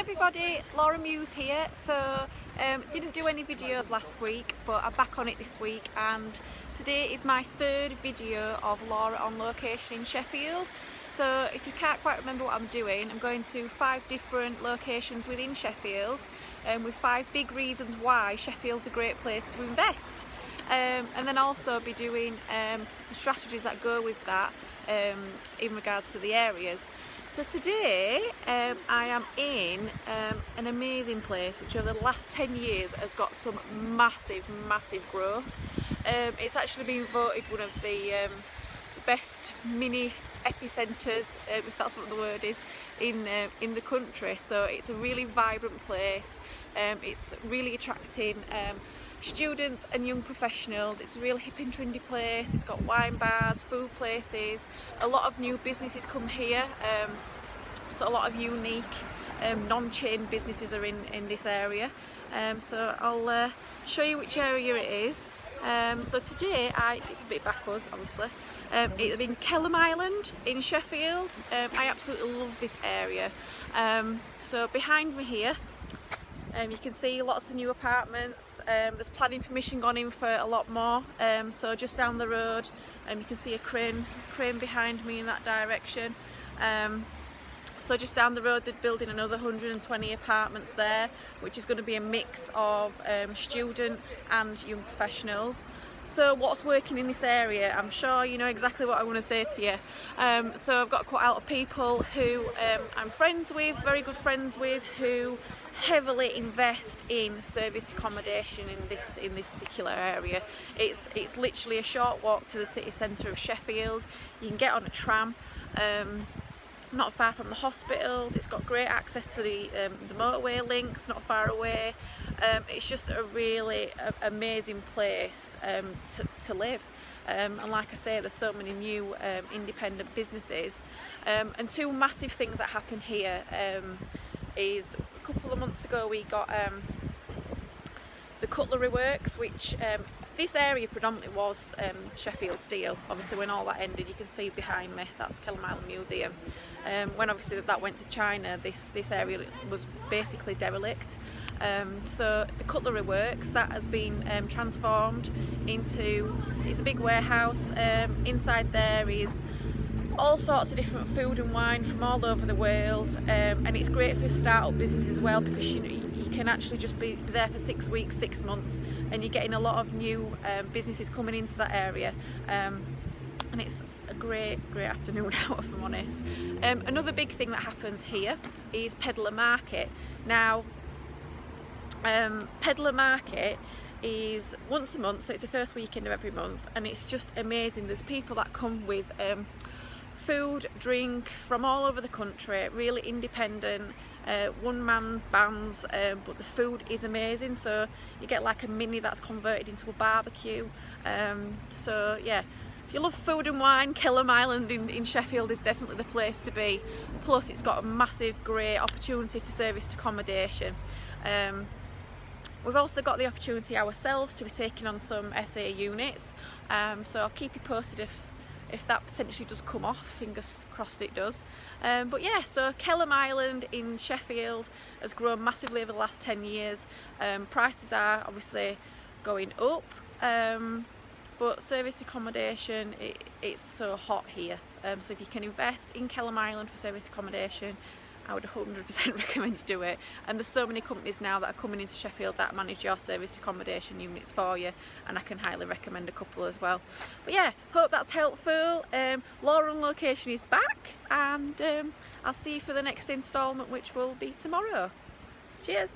everybody, Laura Muse here. So, um, didn't do any videos last week, but I'm back on it this week and today is my third video of Laura on location in Sheffield. So if you can't quite remember what I'm doing, I'm going to five different locations within Sheffield um, with five big reasons why Sheffield's a great place to invest. Um, and then also be doing um, the strategies that go with that um, in regards to the areas. So today um, I am in um, an amazing place which over the last 10 years has got some massive, massive growth. Um, it's actually been voted one of the um, best mini epicentres, um, if that's what the word is, in, uh, in the country. So it's a really vibrant place, um, it's really attracting um, students and young professionals. It's a real hip and trendy place. It's got wine bars, food places. A lot of new businesses come here. Um, so a lot of unique um, non-chain businesses are in, in this area. Um, so I'll uh, show you which area it is. Um, so today, I, it's a bit backwards obviously, um, it's in Kellam Island in Sheffield. Um, I absolutely love this area. Um, so behind me here Um, you can see lots of new apartments. Um, there's planning permission gone in for a lot more. Um, so just down the road, um, you can see a crane, crane behind me in that direction. Um, so just down the road, they're building another 120 apartments there, which is going to be a mix of um, student and young professionals so what's working in this area? I'm sure you know exactly what I want to say to you. Um, so I've got quite a lot of people who um, I'm friends with very good friends with who heavily invest in serviced accommodation in this in this particular area. It's it's literally a short walk to the city centre of Sheffield. You can get on a tram um, not far from the hospitals, it's got great access to the, um, the motorway links, not far away. Um, it's just a really amazing place um, to, to live. Um, and like I say, there's so many new um, independent businesses. Um, and two massive things that happen here is a couple of months ago we got the cutlery works, which this area predominantly was um, Sheffield Steel. Obviously when all that ended you can see behind me that's Kelham Island Museum. Um, when obviously that went to China this, this area was basically derelict. Um, so the cutlery works that has been um, transformed into it's a big warehouse um, inside there is all sorts of different food and wine from all over the world um, and it's great for start-up business as well because you, you can actually just be there for six weeks, six months and you're getting a lot of new um, businesses coming into that area um, and it's a great, great afternoon out if I'm honest. Um, another big thing that happens here is Peddler Market. Now, um, Peddler Market is once a month, so it's the first weekend of every month and it's just amazing. There's people that come with um, food, drink from all over the country, really independent, uh, one-man bands, um, but the food is amazing. So you get like a mini that's converted into a barbecue. Um, so yeah, if you love food and wine, Kelham Island in, in Sheffield is definitely the place to be. Plus it's got a massive great opportunity for serviced accommodation. Um, We've also got the opportunity ourselves to be taking on some SA units, um, so I'll keep you posted if if that potentially does come off, fingers crossed it does. Um, but yeah, so Kellam Island in Sheffield has grown massively over the last 10 years. Um, prices are obviously going up, um, but serviced accommodation, it, it's so hot here. Um, so if you can invest in Kellam Island for serviced accommodation, I would 100% recommend you do it. And there's so many companies now that are coming into Sheffield that manage your serviced accommodation units for you, and I can highly recommend a couple as well. But yeah, hope that's helpful. Um, Location is back, and um, I'll see you for the next instalment, which will be tomorrow. Cheers!